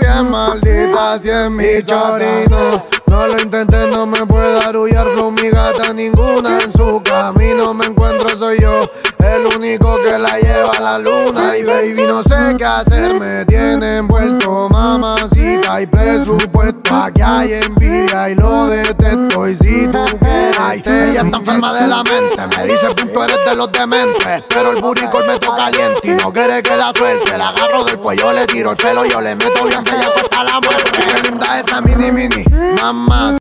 bien maldita, si es mi chorino. No lo intenté, no me puede arullar flow mi gata ninguna En su camino me encuentro soy yo El único que la lleva a la luna Y baby no sé qué hacer, me tiene envuelto Mamacita hay presupuesto Aquí hay envidia y lo detesto está enferma de la mente. Me dice eres de los dementes Pero el buricol me toca caliente Y no quiere que la suelte. La agarro del cuello, le tiro el pelo Yo le meto bien que ya cuesta la muerte. Qué linda esa mini mini Mamá